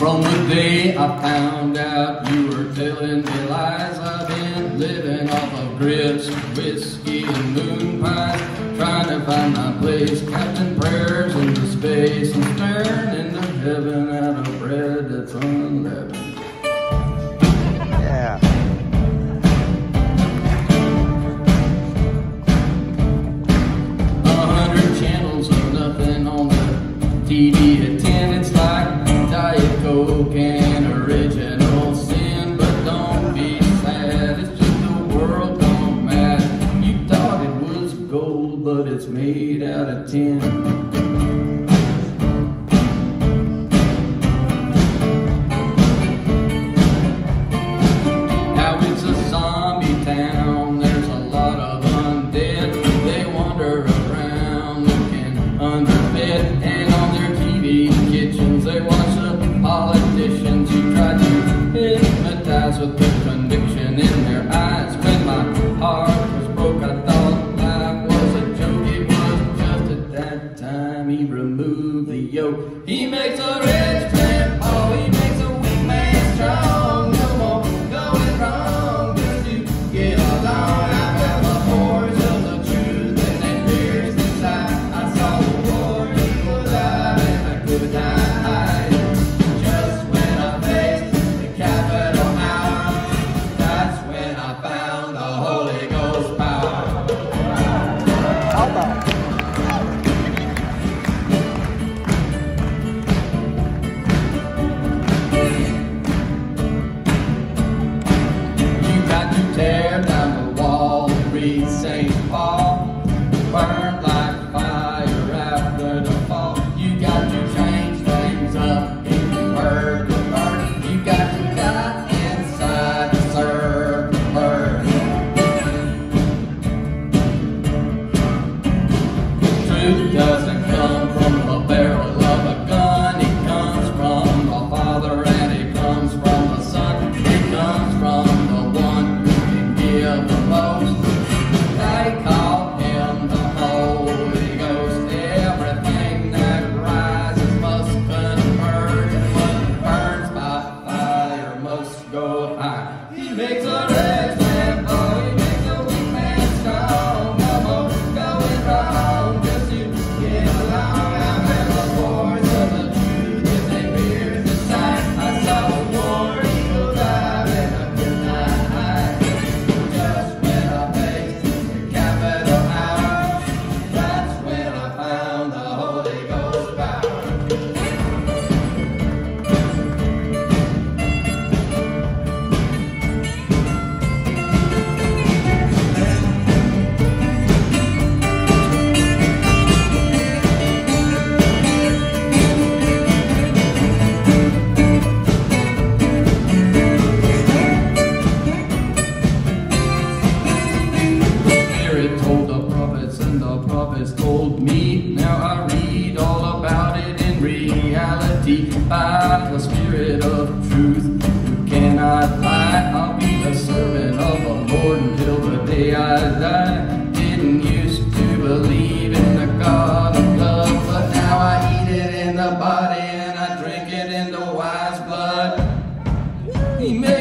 From the day I found out you were telling me lies, I've been living off of grits, whiskey, and moon pies, trying to find my place, counting prayers in the space and staring into heaven. gold, but it's made out of tin. Now it's a zombie town, there's a lot of undead. They wander around under bed, and on their kitchens they watch the politicians who try to with He makes a comes from Papa's told me. Now I read all about it in reality by the Spirit of truth who cannot lie. I'll be the servant of the Lord until the day I die. Didn't used to believe in the God of love, but now I eat it in the body and I drink it in the wise blood. Amen.